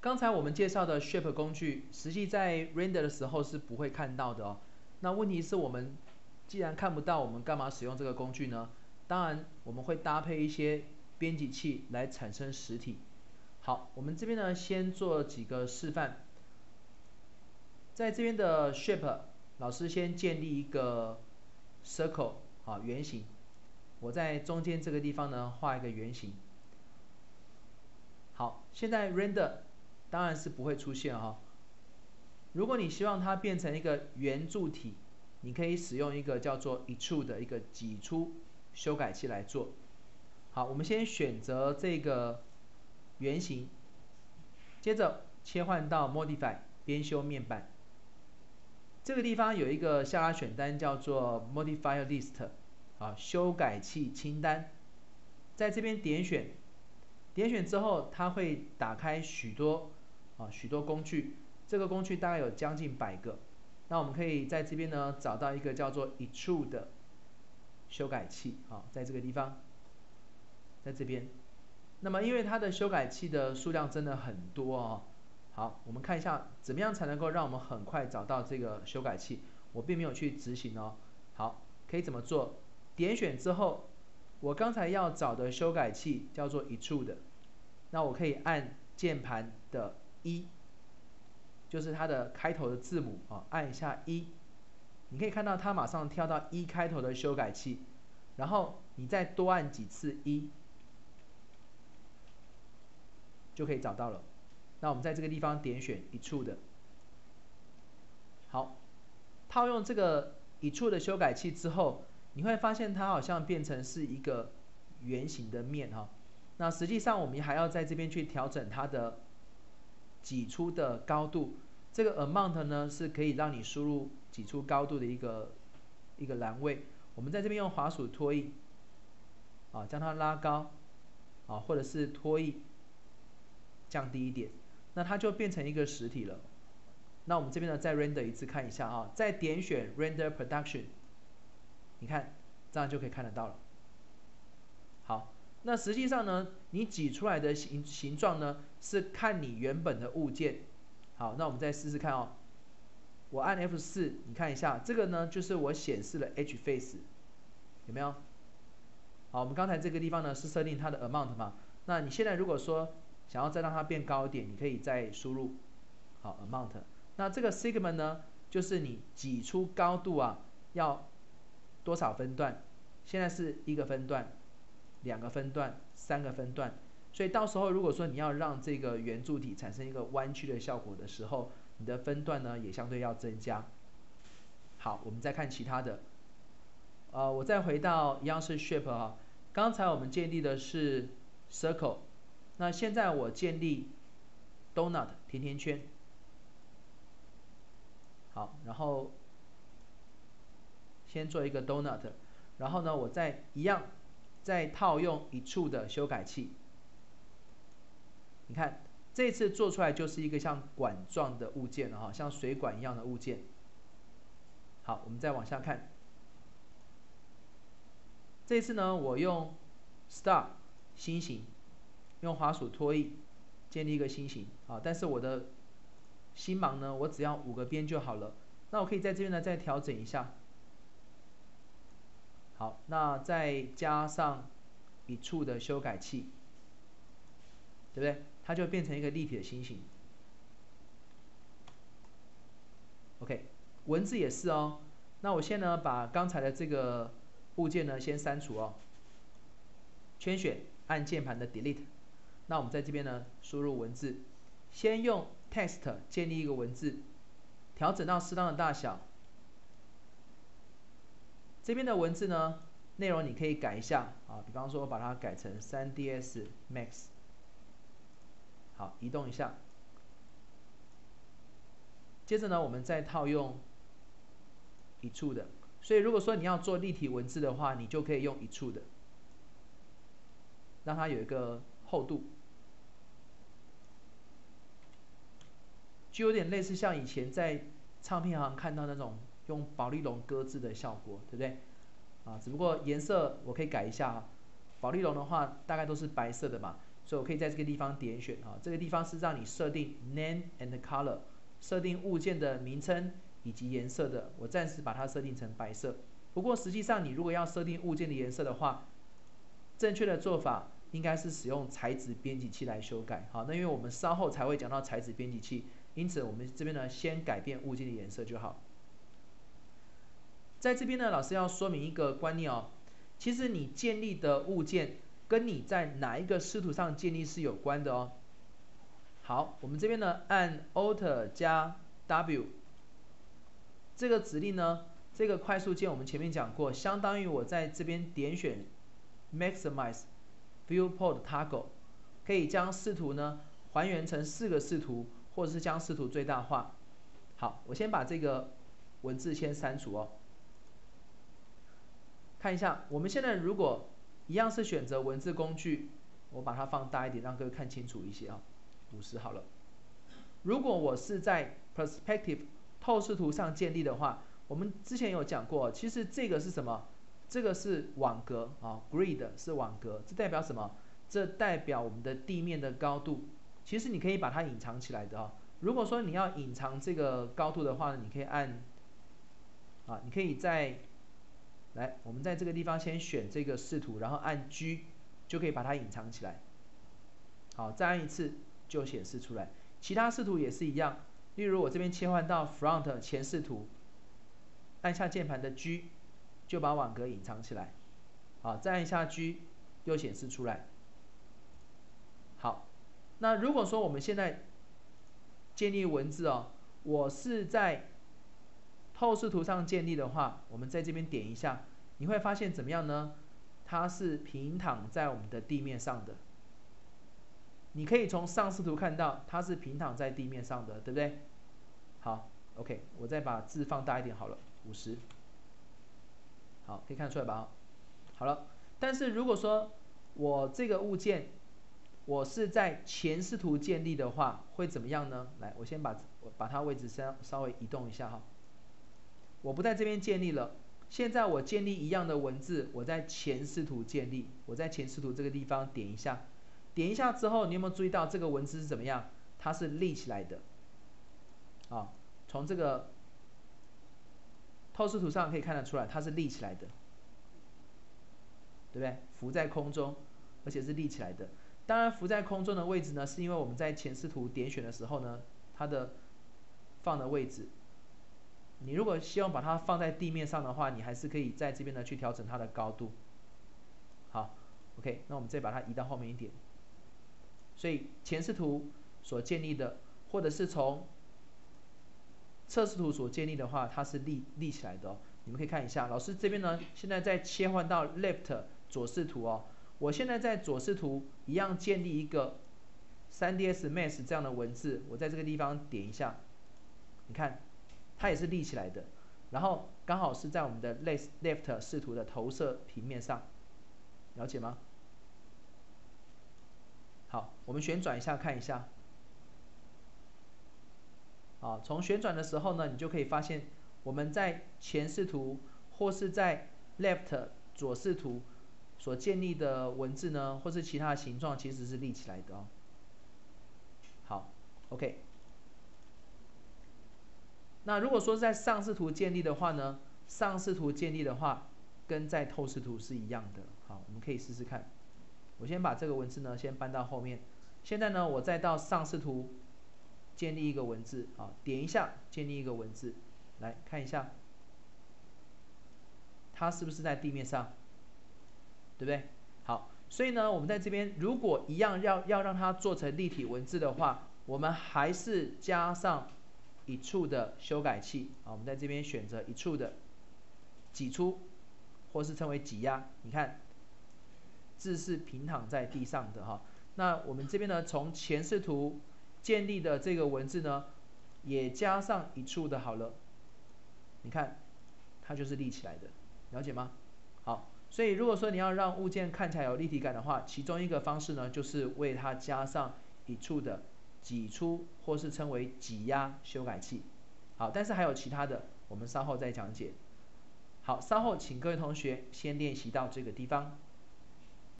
刚才我们介绍的 Shape 工具，实际在 Render 的时候是不会看到的哦。那问题是我们既然看不到，我们干嘛使用这个工具呢？当然，我们会搭配一些编辑器来产生实体。好，我们这边呢，先做几个示范。在这边的 Shape，老师先建立一个 Circle 啊圆形。我在中间这个地方呢，画一个圆形。好，现在 Render 当然是不会出现哈。如果你希望它变成一个圆柱体，你可以使用一个叫做 Extrude 的一个挤出修改器来做。好，我们先选择这个圆形，接着切换到 Modify 编修面板。这个地方有一个下拉选单叫做 Modify List，啊，修改器清单，在这边点选。点选之后，它会打开许多啊许多工具，这个工具大概有将近百个。那我们可以在这边呢找到一个叫做 e t r u e 的修改器啊，在这个地方，在这边。那么因为它的修改器的数量真的很多哦。好，我们看一下怎么样才能够让我们很快找到这个修改器。我并没有去执行哦。好，可以怎么做？点选之后，我刚才要找的修改器叫做 e t r u e 的。那我可以按键盘的一，就是它的开头的字母啊，按一下一，你可以看到它马上跳到一开头的修改器，然后你再多按几次一，就可以找到了。那我们在这个地方点选一处的，好，套用这个一处的修改器之后，你会发现它好像变成是一个圆形的面哈。那实际上我们还要在这边去调整它的挤出的高度。这个 amount 呢是可以让你输入挤出高度的一个一个栏位。我们在这边用滑鼠拖曳，啊，将它拉高，啊，或者是拖曳降低一点，那它就变成一个实体了。那我们这边呢再 render 一次看一下啊，再点选 render production，你看这样就可以看得到了。那实际上呢，你挤出来的形形状呢，是看你原本的物件。好，那我们再试试看哦。我按 F 四，你看一下，这个呢就是我显示了 H face，有没有？好，我们刚才这个地方呢是设定它的 amount 嘛。那你现在如果说想要再让它变高一点，你可以再输入好 amount。那这个 segment 呢，就是你挤出高度啊，要多少分段？现在是一个分段。两个分段，三个分段，所以到时候如果说你要让这个圆柱体产生一个弯曲的效果的时候，你的分段呢也相对要增加。好，我们再看其他的，呃，我再回到一样是 shape 啊，刚才我们建立的是 circle，那现在我建立 donut 甜甜圈。好，然后先做一个 donut，然后呢，我再一样。再套用一处的修改器，你看这次做出来就是一个像管状的物件了哈，像水管一样的物件。好，我们再往下看，这次呢，我用 star 星形，用滑鼠拖曳建立一个星形啊，但是我的星芒呢，我只要五个边就好了。那我可以在这边呢再调整一下。好，那再加上一处的修改器，对不对？它就变成一个立体的星形。OK，文字也是哦。那我先呢把刚才的这个物件呢先删除哦。圈选，按键盘的 Delete。那我们在这边呢输入文字，先用 Text 建立一个文字，调整到适当的大小。这边的文字呢，内容你可以改一下啊，比方说把它改成 3ds Max，好，移动一下。接着呢，我们再套用一处的，所以如果说你要做立体文字的话，你就可以用一处的，让它有一个厚度，就有点类似像以前在唱片行看到那种。用宝丽龙搁置的效果，对不对？啊，只不过颜色我可以改一下啊。宝丽龙的话，大概都是白色的嘛，所以我可以在这个地方点选啊，这个地方是让你设定 name and color，设定物件的名称以及颜色的。我暂时把它设定成白色。不过实际上你如果要设定物件的颜色的话，正确的做法应该是使用材质编辑器来修改。好，那因为我们稍后才会讲到材质编辑器，因此我们这边呢先改变物件的颜色就好。在这边呢，老师要说明一个观念哦，其实你建立的物件。跟你在哪一个视图上建立是有关的哦。好，我们这边呢按 Alt 加 W 这个指令呢，这个快速键我们前面讲过，相当于我在这边点选 Maximize Viewport Toggle，可以将视图呢还原成四个视图，或者是将视图最大化。好，我先把这个文字先删除哦。看一下，我们现在如果一样是选择文字工具，我把它放大一点，让各位看清楚一些啊。五十好了。如果我是在 Perspective 透视图上建立的话，我们之前有讲过，其实这个是什么？这个是网格啊，Grid 是网格，这代表什么？这代表我们的地面的高度。其实你可以把它隐藏起来的啊。如果说你要隐藏这个高度的话呢，你可以按啊，你可以在来，我们在这个地方先选这个视图，然后按 G 就可以把它隐藏起来。好，再按一次就显示出来。其他视图也是一样，例如我这边切换到 Front 前视图，按下键盘的 G 就把网格隐藏起来。好，再按一下 G 又显示出来。好，那如果说我们现在建立文字哦，我是在透视图上建立的话，我们在这边点一下，你会发现怎么样呢？它是平躺在我们的地面上的。你可以从上视图看到，它是平躺在地面上的，对不对？好，OK，我再把字放大一点好了，五十。好，可以看出来吧？好了，但是如果说我这个物件我是在前视图建立的话，会怎么样呢？来，我先把把它位置稍稍微移动一下哈。我不在这边建立了，现在我建立一样的文字，我在前视图建立，我在前视图这个地方点一下，点一下之后，你有没有注意到这个文字是怎么样？它是立起来的，啊，从这个透视图上可以看得出来，它是立起来的，对不对？浮在空中，而且是立起来的。当然，浮在空中的位置呢，是因为我们在前视图点选的时候呢，它的放的位置。你如果希望把它放在地面上的话，你还是可以在这边呢去调整它的高度。好，OK，那我们再把它移到后面一点。所以前视图所建立的，或者是从侧视图所建立的话，它是立立起来的哦。你们可以看一下，老师这边呢现在在切换到 Left 左视图哦。我现在在左视图一样建立一个 3ds Max 这样的文字，我在这个地方点一下，你看。它也是立起来的，然后刚好是在我们的 left left 视图的投射平面上，了解吗？好，我们旋转一下看一下。好，从旋转的时候呢，你就可以发现我们在前视图或是在 left 左视图所建立的文字呢，或是其他的形状，其实是立起来的哦。好，OK。那如果说在上视图建立的话呢，上视图建立的话，跟在透视图是一样的。好，我们可以试试看。我先把这个文字呢先搬到后面。现在呢，我再到上视图建立一个文字，好，点一下建立一个文字，来看一下，它是不是在地面上，对不对？好，所以呢，我们在这边如果一样要要让它做成立体文字的话，我们还是加上。一处的修改器啊，我们在这边选择一处的挤出，或是称为挤压。你看，字是平躺在地上的哈。那我们这边呢，从前视图建立的这个文字呢，也加上一处的好了。你看，它就是立起来的，了解吗？好，所以如果说你要让物件看起来有立体感的话，其中一个方式呢，就是为它加上一处的。挤出或是称为挤压修改器，好，但是还有其他的，我们稍后再讲解。好，稍后请各位同学先练习到这个地方。